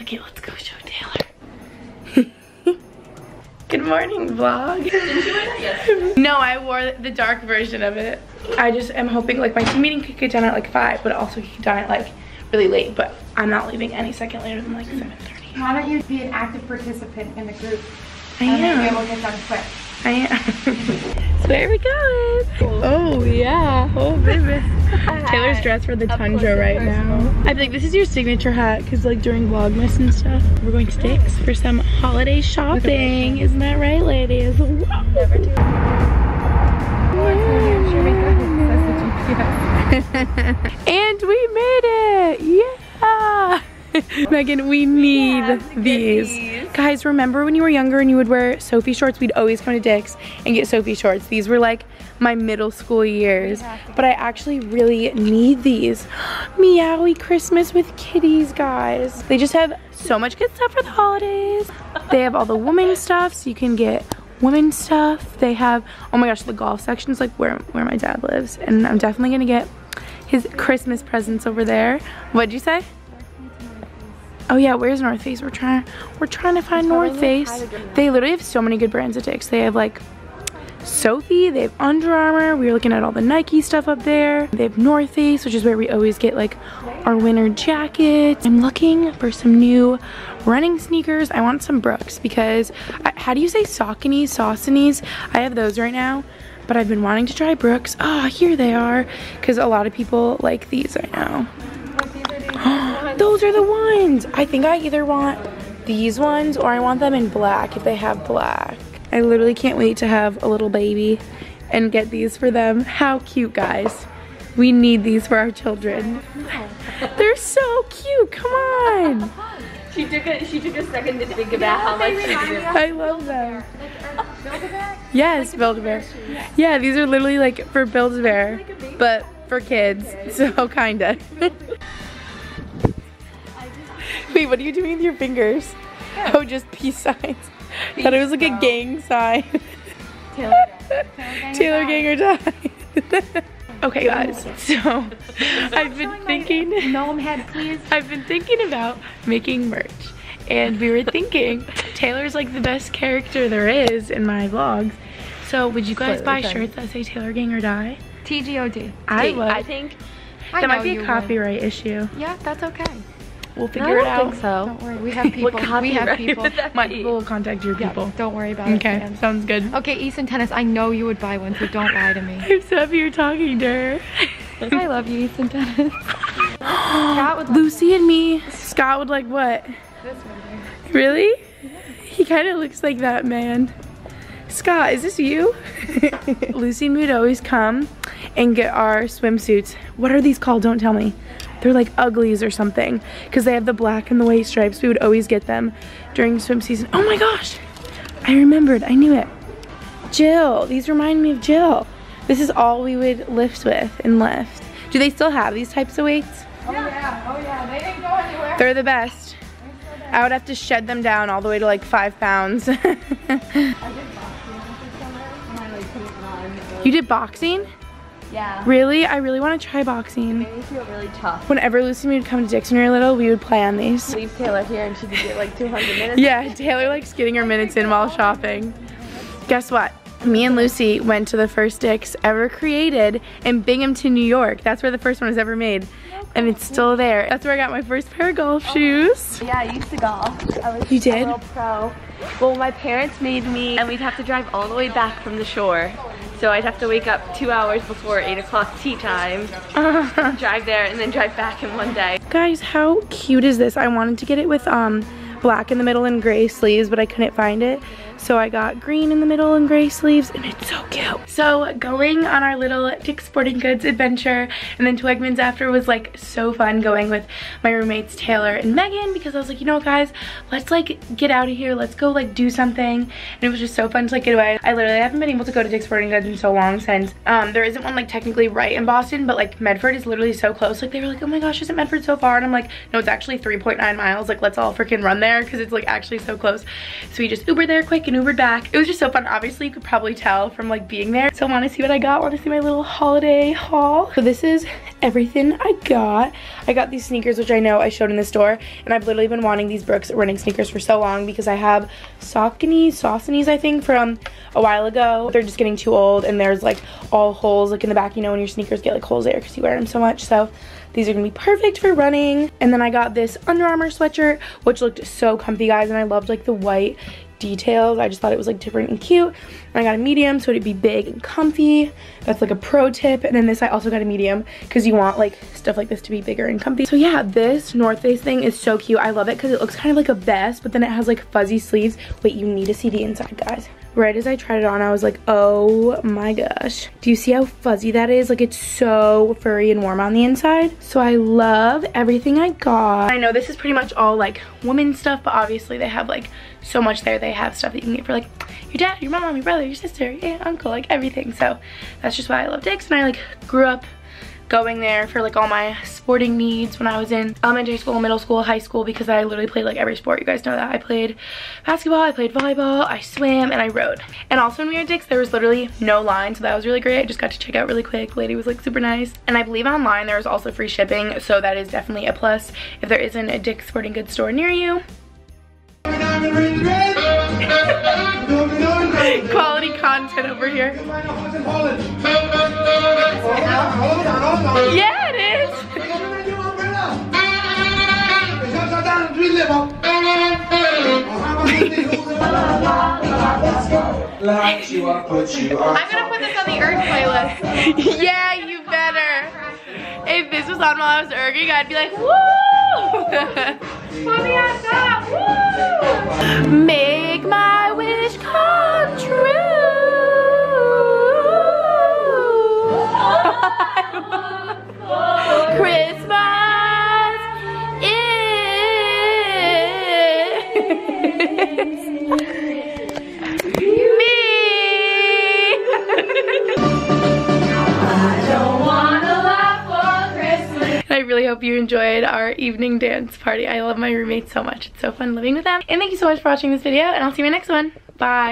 Okay, let's go show Taylor. Good morning, vlog. Didn't you wear that yesterday? No, I wore the dark version of it. I just am hoping like my team meeting could get done at like 5, but also could get done at like really late. But I'm not leaving any second later than like 7.30. Why don't you be an active participant in the group? I And am. maybe we'll get done quick. I am. so where we going? Oh yeah, oh baby. Taylor's dressed for the tundra right now. I feel like this is your signature hat because like during Vlogmas and stuff, we're going to Dick's for some holiday shopping. Isn't that right, ladies? Never do. and we made it! Yeah! Megan, we need these. Guys, remember when you were younger and you would wear Soffe shorts? We'd always come to Dick's and get Soffe shorts. These were like my middle school years. But I actually really need these. Meowie Christmas with kitties, guys. They just have so much good stuff for the holidays. They have all the women stuff, so you can get women stuff. They have, oh my gosh, the golf section's like where, where my dad lives. And I'm definitely gonna get his Christmas presents over there. What'd you say? Oh yeah, where's North Face? We're trying we're trying to find North Face. They literally have so many good brands at Dick's. They have like Soffe, they have Under Armour. We were looking at all the Nike stuff up there. They have North Face, which is where we always get like our winter jackets. I'm looking for some new running sneakers. I want some Brooks because, I, how do you say Sauconys, Sauconys? I have those right now, but I've been wanting to try Brooks. Ah, here they are, because a lot of people like these right now. Those are the ones. I think I either want these ones or I want them in black if they have black. I literally can't wait to have a little baby and get these for them. How cute, guys. We need these for our children. They're so cute. Come on. She took a she took a second to think about how much she did. I love them. Yes, Build-A-Bear. Yeah, these are literally like for Build-A-Bear, but for kids. So kinda. Wait, what are you doing with your fingers? Oh, just peace signs. Thought it was like a gang sign. Taylor gang or die. okay, guys. So I've been thinking. Gnome head, please. I've been thinking about making merch. And we were thinking Taylor's like the best character there is in my vlogs. So would you guys buy shirts that say Taylor Gang or Die? TGOD. I would. I think I that might be a would. copyright issue. Yeah, that's okay. We'll I figure it out. I don't out. think so. Don't worry. We have people. What we have people. My people will contact your Yeah, people. don't worry about it. Okay, sounds good. Okay, Easton Tennis, I know you would buy one, so don't lie to me. I'm so happy you're talking to her. I love you, Easton Tennis. Scott would like Lucy and me, Scott would like what? this one. Really? He kind of looks like that man. Scott, is this you? Lucy and me would always come and get our swimsuits. What are these called? Don't tell me. They're like uglies or something because they have the black and the white stripes. We would always get them during swim season. Oh my gosh. I remembered. I knew it. Jill. These remind me of Jill. This is all we would lift with and lift. Do they still have these types of weights? Oh yeah, oh yeah, they didn't go anywhere. They're the best. I would have to shed them down all the way to like five pounds. you did boxing? Yeah. Really? I really want to try boxing. Made me feel really tough. Whenever Lucy and me would come to Dixon when we were little, we would play on these. Leave Taylor here and she could get like 200 minutes. Yeah, Taylor likes getting her minutes in while shopping. Guess what? Me and Lucy went to the first Dick's ever created in Binghamton, New York. That's where the first one was ever made. And it's still there. That's where I got my first pair of golf oh. shoes. Yeah, I used to golf. I was You did? a little pro. Well, my parents made me, and we'd have to drive all the way back from the shore. So I'd have to wake up two hours before 8 o'clock tee time, drive there, and then drive back in one day. Guys, how cute is this? I wanted to get it with um black in the middle and gray sleeves, but I couldn't find it. So I got green in the middle and gray sleeves, and it's so cute. So going on our little Dick's Sporting Goods adventure, and then to Wegmans after was like so fun going with my roommates Taylor and Megan, because I was like, you know what guys, let's like get out of here, let's go like do something. And it was just so fun to like get away. I literally haven't been able to go to Dick's Sporting Goods in so long since um, there isn't one like technically right in Boston, but like Medford is literally so close. Like they were like, oh my gosh, isn't Medford so far? And I'm like, no, it's actually 3.9 miles. Like let's all freaking run there because it's like actually so close. So we just Ubered there quick and Ubered back. It was just so fun. Obviously, you could probably tell from like being there. So want to see what I got? Want to see my little holiday haul? So this is everything I got. I got these sneakers, which I know I showed in the store. And I've literally been wanting these Brooks running sneakers for so long because I have Saucony, Sauconys, I think, from a while ago. They're just getting too old and there's like all holes like in the back, you know, when your sneakers get like holes there because you wear them so much. So these are gonna be perfect for running. And then I got this Under Armour sweatshirt, which looked so comfy, guys. And I loved like the white details. I just thought it was like different and cute. And I got a medium so it'd be big and comfy. That's like a pro tip. And then this I also got a medium because you want like stuff like this to be bigger and comfy. So yeah, this North Face thing is so cute. I love it because it looks kind of like a vest, but then it has like fuzzy sleeves. Wait, you need to see the inside, guys right as I tried it on, I was like, oh my gosh. Do you see how fuzzy that is? Like it's so furry and warm on the inside. So I love everything I got. I know this is pretty much all like women's stuff, but obviously they have like so much there. They have stuff that you can get for like your dad, your mom, your brother, your sister, your aunt, uncle, like everything. So that's just why I love Dick's and I like grew up going there for like all my sporting needs when I was in elementary school, middle school, high school because I literally played like every sport. You guys know that. I played basketball, I played volleyball, I swam, and I rowed. And also were at Dick's, there was literally no line, so that was really great. I just got to check out really quick. Lady was like super nice. And I believe online there was also free shipping, so that is definitely a plus if there isn't a Dick's sporting goods store near you. Quality content over here. I'm gonna put this on the erg playlist. yeah, you better. If this was on while I was erging, I'd be like, woo! Put me on top, woo! Make my hope you enjoyed our evening dance party. I love my roommates so much. It's so fun living with them. And thank you so much for watching this video and I'll see you in my next one. Bye.